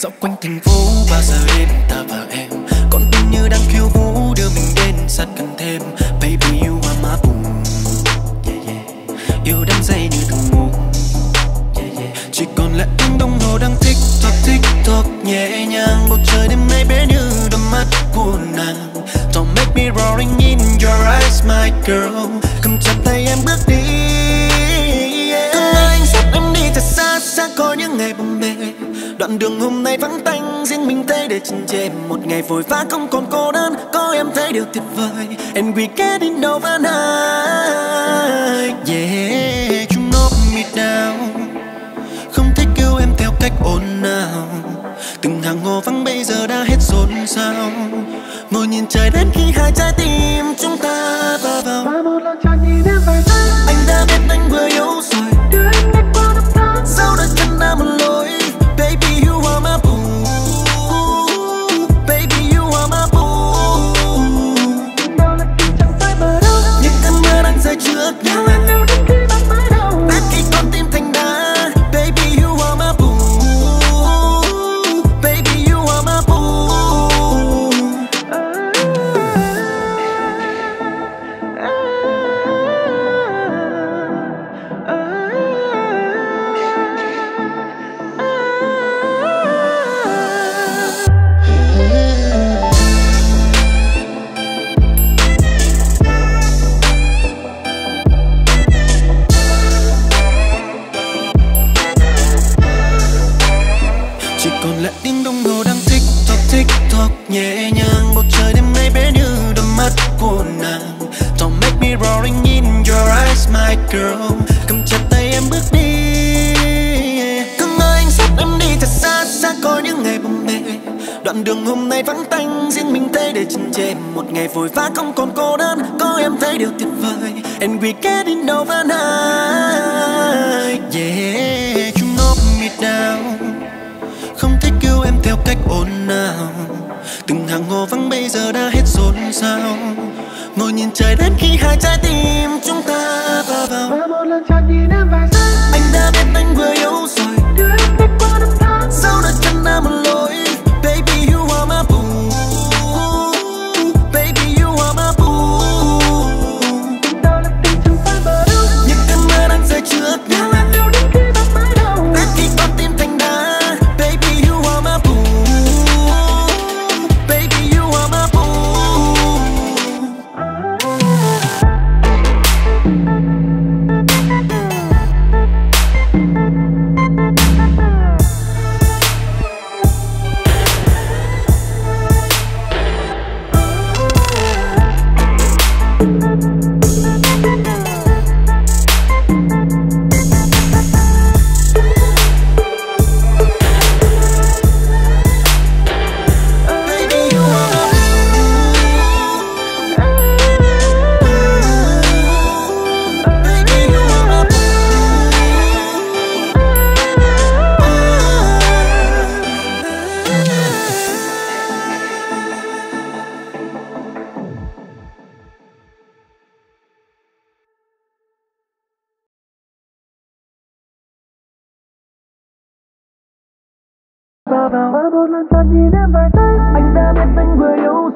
dạo quanh thành phố bao giờ đêm ta và em? Còn tim như đang khiêu vũ đưa mình đến sát gần thêm. Baby you are my boo. Yeah, yeah. yêu đắm say như từng ngủ yeah, yeah. chỉ còn lại tiếng đồng hồ đang thích tock thích tock nhẹ nhàng. Bầu trời đêm nay bé như đôi mắt của nàng. Don't make me roaring in your eyes my girl. Đoạn đường hôm nay vắng tanh, riêng mình thấy để chân chê một ngày vội vã không còn cô đơn, có em thấy điều tuyệt vời. And we in over night yeah, chúng nó me down không thích kêu em theo cách ồn nào từng hàng ngô vắng bây giờ đã hết xôn xao. Ngồi nhìn trời đến khi hai trái tim chúng ta va vào. Tích nhẹ nhàng, bầu trời đêm nay bé như đôi mắt của nàng. Don't make me roaring in your eyes, my girl. Cầm chặt tay em bước đi. Cơn ơi, anh sắp em đi thật xa xa có những ngày bồng bề. Đoạn đường hôm nay vắng tanh, riêng mình thấy để chân chê Một ngày vội vã không còn cô đơn, có em thấy điều tuyệt vời. And we getting over night Yeah. Vắng bây giờ đã hết rộn ràng ngồi nhìn trời đến khi hai trái tim chúng ta và vào hoa một lần chợt nhìn em vài giây Anh đã biết anh vừa yêu.